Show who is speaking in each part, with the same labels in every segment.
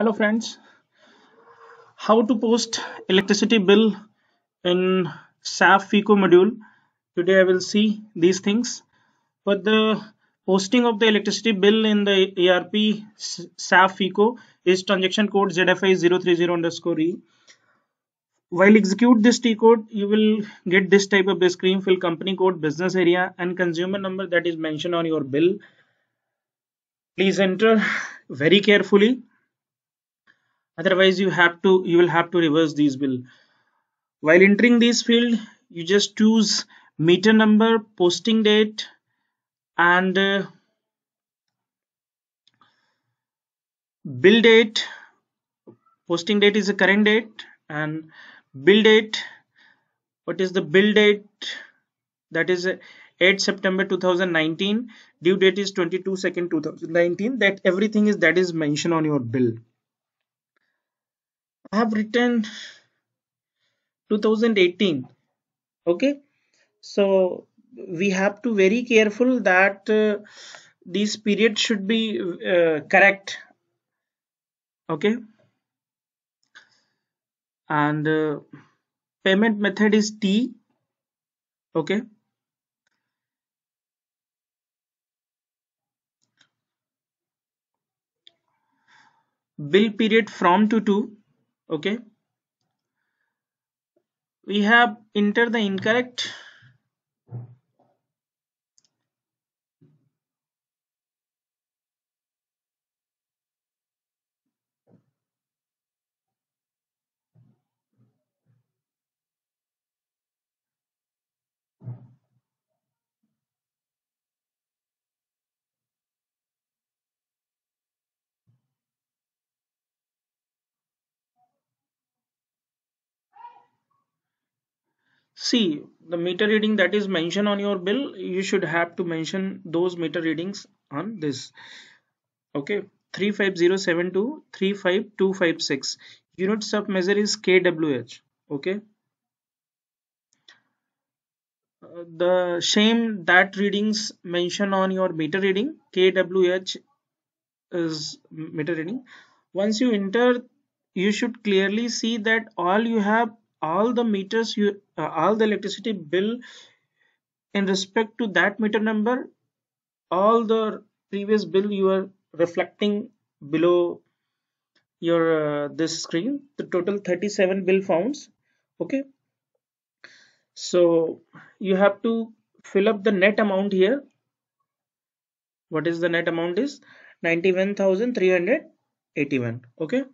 Speaker 1: Hello friends, how to post electricity bill in SAP FICO module. Today I will see these things. For the posting of the electricity bill in the ERP SAP FICO is transaction code ZFI030 underscore E. While execute this T code, you will get this type of screen fill company code, business area and consumer number that is mentioned on your bill. Please enter very carefully otherwise you have to you will have to reverse these bill. While entering this field you just choose meter number posting date and uh, bill date. Posting date is the current date and bill date what is the bill date? That is 8 September 2019 due date is 22 second 2019 that everything is that is mentioned on your bill I have written 2018 okay? So we have to very careful that uh, this period should be uh, correct okay? And uh, payment method is T okay? Bill period from to to okay. We have entered the incorrect see the meter reading that is mentioned on your bill you should have to mention those meter readings on this. Okay 35072 35256 units of measure is kWh okay? Uh, the same that readings mentioned on your meter reading kWh is meter reading. Once you enter you should clearly see that all you have all the meters you uh, all the electricity bill in respect to that meter number all the previous bill you are reflecting below your uh, this screen the total 37 bill founds okay? So you have to fill up the net amount here. What is the net amount is 91381 okay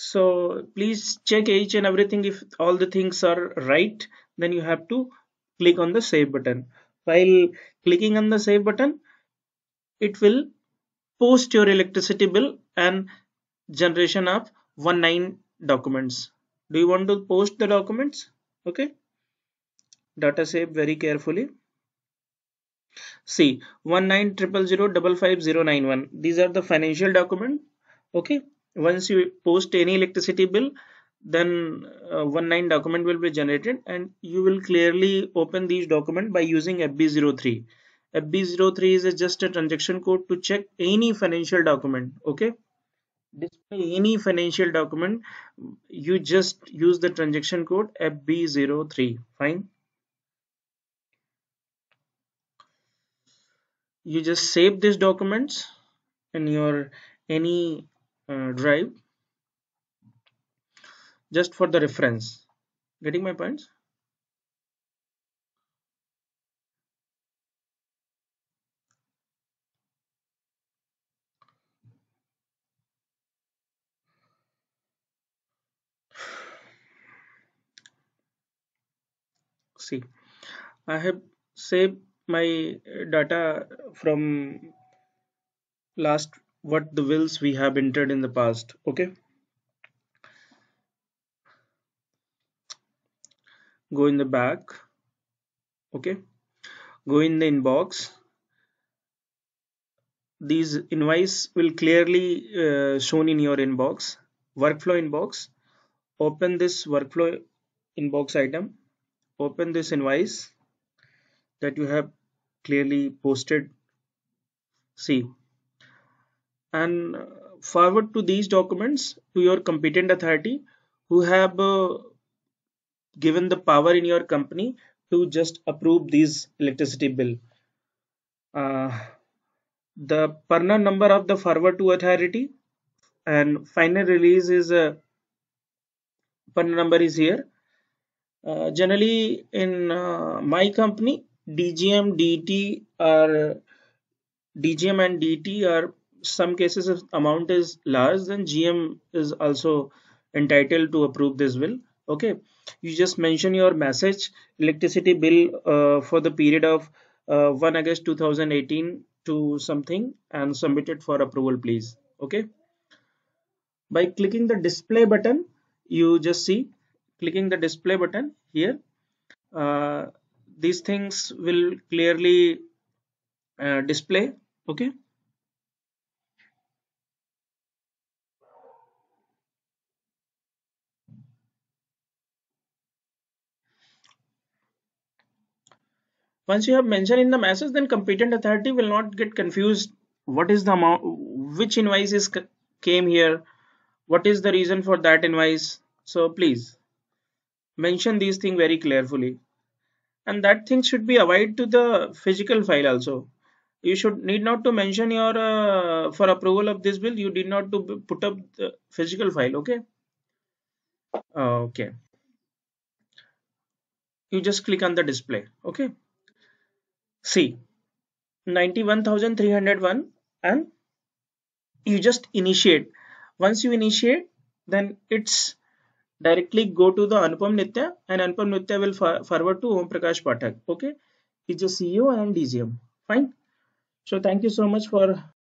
Speaker 1: so please check each and everything. If all the things are right then you have to click on the save button. While clicking on the save button it will post your electricity bill and generation of 19 documents. Do you want to post the documents? Okay. Data save very carefully. See 1900055091 these are the financial document. Okay once you post any electricity bill then uh, nine document will be generated and you will clearly open these document by using FB03 FB03 is a just a transaction code to check any financial document okay? Display any financial document you just use the transaction code FB03 fine? You just save these documents in your any uh, drive. Just for the reference. Getting my points? See I have saved my data from last what the wills we have entered in the past okay? Go in the back okay? Go in the inbox. These invoice will clearly uh, shown in your inbox. Workflow inbox. Open this workflow inbox item. Open this invoice that you have clearly posted. See and forward to these documents to your competent authority who have uh, given the power in your company to just approve these electricity bill. Uh, the Parna number of the forward to authority and final release is uh, Parna number is here. Uh, generally in uh, my company DGM DT or DGM and DT are some cases if amount is large then GM is also entitled to approve this bill okay? You just mention your message electricity bill uh, for the period of uh, 1 August 2018 to something and submit it for approval please okay? By clicking the display button you just see clicking the display button here uh, these things will clearly uh, display okay once you have mentioned in the message then competent authority will not get confused. What is the amount which invoice is came here? What is the reason for that invoice? So please mention these things very carefully and that thing should be avoid to the physical file also. You should need not to mention your uh, for approval of this bill you did not to put up the physical file okay? Okay. You just click on the display okay see 91301 and you just initiate. Once you initiate then it's directly go to the Anupam Nitya and Anupam Nitya will forward to Om Prakash Pathak okay? He's a CEO and DGM fine? So thank you so much for